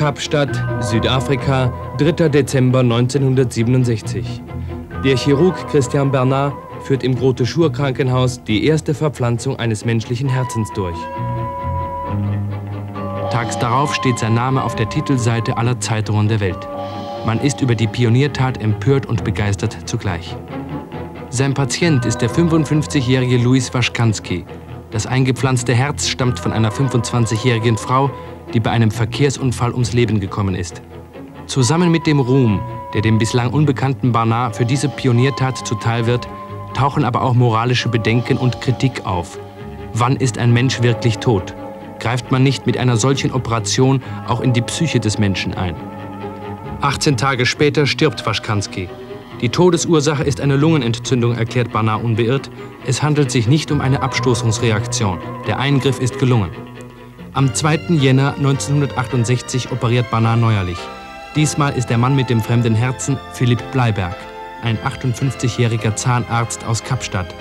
Kapstadt, Südafrika, 3. Dezember 1967. Der Chirurg Christian Bernard führt im Grote Schur Krankenhaus die erste Verpflanzung eines menschlichen Herzens durch. Tags darauf steht sein Name auf der Titelseite aller Zeitungen der Welt. Man ist über die Pioniertat empört und begeistert zugleich. Sein Patient ist der 55-jährige Louis Waschkanski. Das eingepflanzte Herz stammt von einer 25-jährigen Frau, die bei einem Verkehrsunfall ums Leben gekommen ist. Zusammen mit dem Ruhm, der dem bislang unbekannten Barnard für diese Pioniertat zuteil wird, tauchen aber auch moralische Bedenken und Kritik auf. Wann ist ein Mensch wirklich tot? Greift man nicht mit einer solchen Operation auch in die Psyche des Menschen ein? 18 Tage später stirbt Waschkanski. Die Todesursache ist eine Lungenentzündung, erklärt Barnard unbeirrt. Es handelt sich nicht um eine Abstoßungsreaktion. Der Eingriff ist gelungen. Am 2. Jänner 1968 operiert Barnard neuerlich. Diesmal ist der Mann mit dem fremden Herzen Philipp Bleiberg, ein 58-jähriger Zahnarzt aus Kapstadt.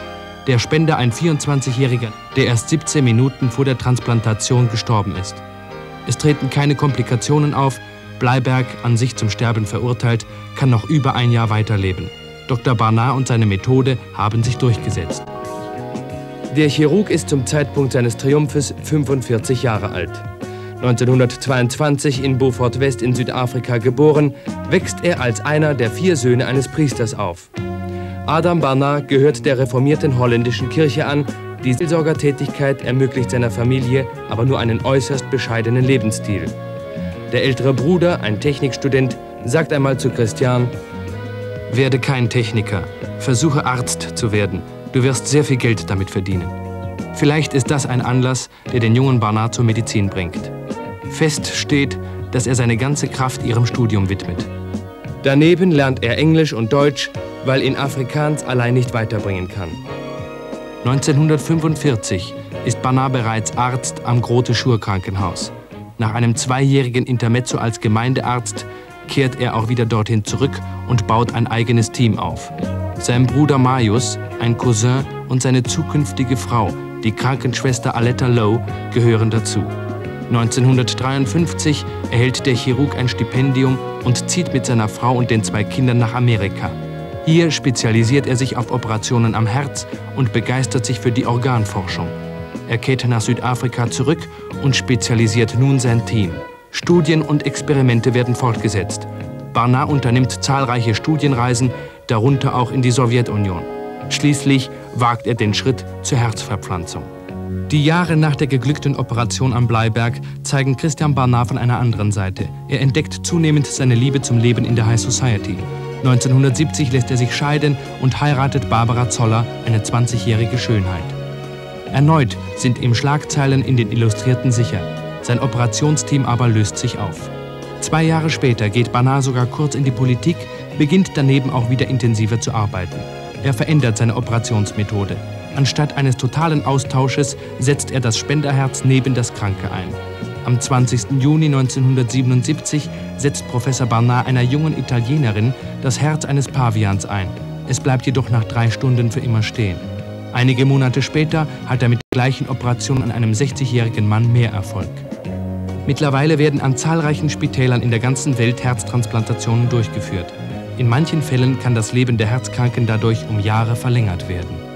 Der Spender ein 24-jähriger, der erst 17 Minuten vor der Transplantation gestorben ist. Es treten keine Komplikationen auf, Bleiberg, an sich zum Sterben verurteilt, kann noch über ein Jahr weiterleben. Dr. Barnard und seine Methode haben sich durchgesetzt. Der Chirurg ist zum Zeitpunkt seines Triumphes 45 Jahre alt. 1922 in Beaufort West in Südafrika geboren, wächst er als einer der vier Söhne eines Priesters auf. Adam Barnard gehört der reformierten holländischen Kirche an. Die Seelsorgertätigkeit ermöglicht seiner Familie aber nur einen äußerst bescheidenen Lebensstil. Der ältere Bruder, ein Technikstudent, sagt einmal zu Christian, werde kein Techniker, versuche Arzt zu werden, du wirst sehr viel Geld damit verdienen. Vielleicht ist das ein Anlass, der den jungen Barnard zur Medizin bringt. Fest steht, dass er seine ganze Kraft ihrem Studium widmet. Daneben lernt er Englisch und Deutsch, weil ihn Afrikaans allein nicht weiterbringen kann. 1945 ist Barnard bereits Arzt am Grote Schur Krankenhaus. Nach einem zweijährigen Intermezzo als Gemeindearzt kehrt er auch wieder dorthin zurück und baut ein eigenes Team auf. Sein Bruder Marius, ein Cousin und seine zukünftige Frau, die Krankenschwester Aletta Lowe, gehören dazu. 1953 erhält der Chirurg ein Stipendium und zieht mit seiner Frau und den zwei Kindern nach Amerika. Hier spezialisiert er sich auf Operationen am Herz und begeistert sich für die Organforschung. Er kehrt nach Südafrika zurück und spezialisiert nun sein Team. Studien und Experimente werden fortgesetzt. Barnard unternimmt zahlreiche Studienreisen, darunter auch in die Sowjetunion. Schließlich wagt er den Schritt zur Herzverpflanzung. Die Jahre nach der geglückten Operation am Bleiberg zeigen Christian Barnard von einer anderen Seite. Er entdeckt zunehmend seine Liebe zum Leben in der High Society. 1970 lässt er sich scheiden und heiratet Barbara Zoller, eine 20-jährige Schönheit. Erneut sind ihm Schlagzeilen in den Illustrierten sicher. Sein Operationsteam aber löst sich auf. Zwei Jahre später geht Barnard sogar kurz in die Politik, beginnt daneben auch wieder intensiver zu arbeiten. Er verändert seine Operationsmethode. Anstatt eines totalen Austausches setzt er das Spenderherz neben das Kranke ein. Am 20. Juni 1977 setzt Professor Barnard einer jungen Italienerin das Herz eines Pavians ein. Es bleibt jedoch nach drei Stunden für immer stehen. Einige Monate später hat er mit der gleichen Operation an einem 60-jährigen Mann mehr Erfolg. Mittlerweile werden an zahlreichen Spitälern in der ganzen Welt Herztransplantationen durchgeführt. In manchen Fällen kann das Leben der Herzkranken dadurch um Jahre verlängert werden.